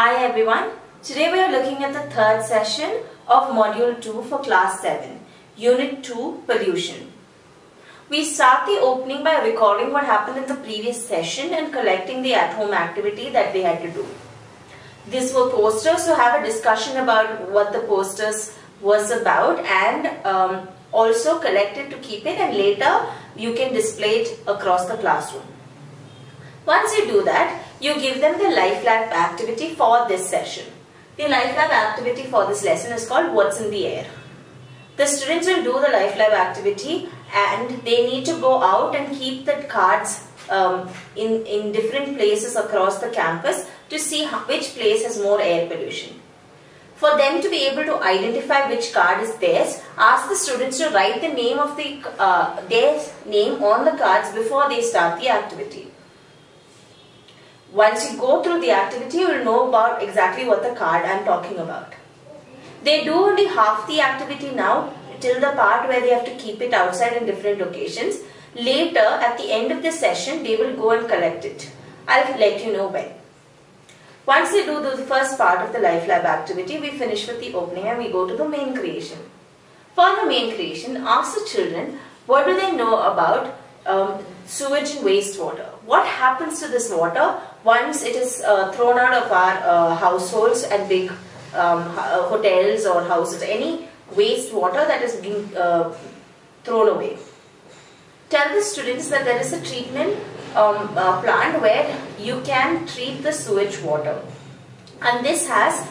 Hi everyone. Today we are looking at the third session of Module 2 for Class 7, Unit 2 Pollution. We start the opening by recalling what happened in the previous session and collecting the at-home activity that they had to do. These were posters, so have a discussion about what the posters was about and um, also collect it to keep it and later you can display it across the classroom. Once you do that, you give them the life lab activity for this session. The life lab activity for this lesson is called What's in the Air. The students will do the life lab activity and they need to go out and keep the cards um, in, in different places across the campus to see how, which place has more air pollution. For them to be able to identify which card is theirs, ask the students to write the name of the uh, their name on the cards before they start the activity. Once you go through the activity, you will know about exactly what the card I am talking about. They do only half the activity now till the part where they have to keep it outside in different locations. Later, at the end of the session, they will go and collect it. I'll let you know when. Once they do the first part of the Life Lab activity, we finish with the opening and we go to the main creation. For the main creation, ask the children what do they know about um, sewage and wastewater. What happens to this water once it is uh, thrown out of our uh, households and big um, uh, hotels or houses, any wastewater that is being uh, thrown away. Tell the students that there is a treatment um, uh, plant where you can treat the sewage water and this has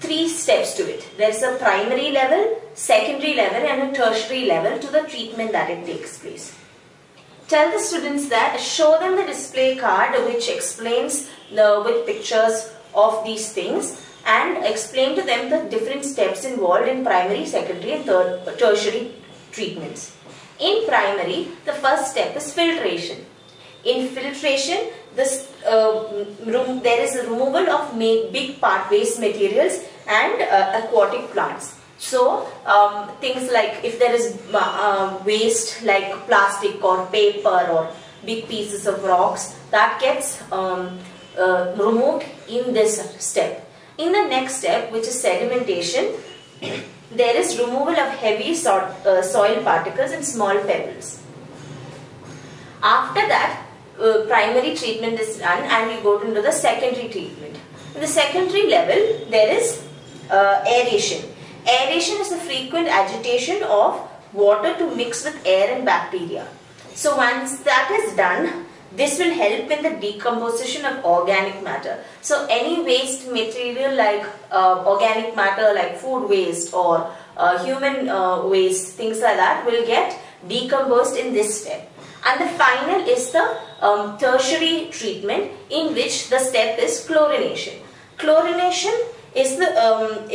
three steps to it. There is a primary level, secondary level and a tertiary level to the treatment that it takes place. Tell the students that, show them the display card which explains the, with pictures of these things and explain to them the different steps involved in primary, secondary and third, tertiary treatments. In primary, the first step is filtration. In filtration, this, uh, there is a removal of big part waste materials and uh, aquatic plants. So, um, things like if there is uh, waste like plastic or paper or big pieces of rocks, that gets um, uh, removed in this step. In the next step, which is sedimentation, there is removal of heavy so uh, soil particles and small pebbles. After that, uh, primary treatment is done and you go into the secondary treatment. In the secondary level, there is uh, aeration. Aeration is the frequent agitation of water to mix with air and bacteria. So once that is done, this will help in the decomposition of organic matter. So any waste material like uh, organic matter like food waste or uh, human uh, waste, things like that will get decomposed in this step. And the final is the um, tertiary treatment in which the step is chlorination. Chlorination is the um,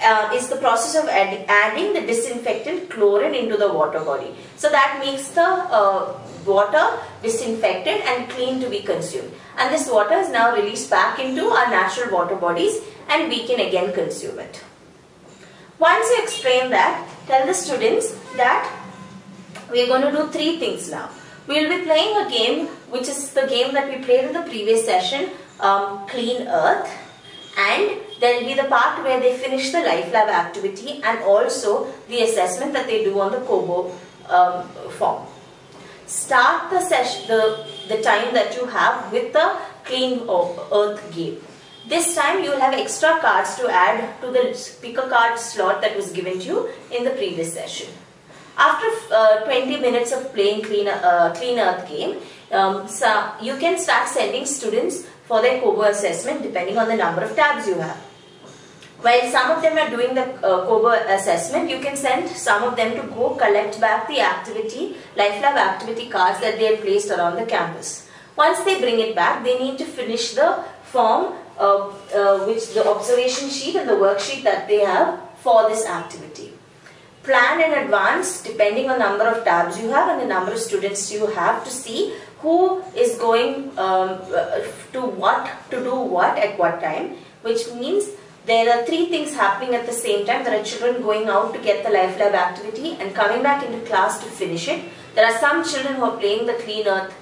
uh, is the process of add, adding the disinfectant chlorine into the water body. So that makes the uh, water disinfected and clean to be consumed. And this water is now released back into our natural water bodies and we can again consume it. Once you explain that, tell the students that we are going to do three things now. We will be playing a game which is the game that we played in the previous session, um, Clean Earth. And there will be the part where they finish the Life Lab activity and also the assessment that they do on the Kobo um, form. Start the session, the, the time that you have with the Clean Earth game. This time you will have extra cards to add to the a card slot that was given to you in the previous session. After uh, 20 minutes of playing Clean, uh, clean Earth game, um, so you can start sending students for their Kobo assessment depending on the number of tabs you have. While some of them are doing the uh, Kobo assessment, you can send some of them to go collect back the activity, Life Lab activity cards that they have placed around the campus. Once they bring it back, they need to finish the form, uh, uh, which the observation sheet and the worksheet that they have for this activity plan in advance depending on number of tabs you have and the number of students you have to see who is going um, to what to do what at what time which means there are three things happening at the same time. There are children going out to get the Life Lab activity and coming back into class to finish it. There are some children who are playing the Clean Earth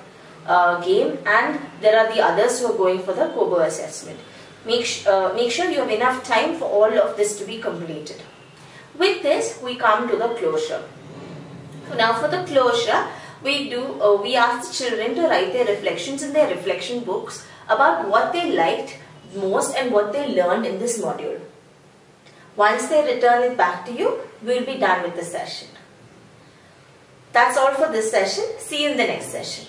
uh, game and there are the others who are going for the Kobo assessment. Make, uh, make sure you have enough time for all of this to be completed. With this, we come to the closure. Now for the closure, we do uh, we ask the children to write their reflections in their reflection books about what they liked most and what they learned in this module. Once they return it back to you, we'll be done with the session. That's all for this session. See you in the next session.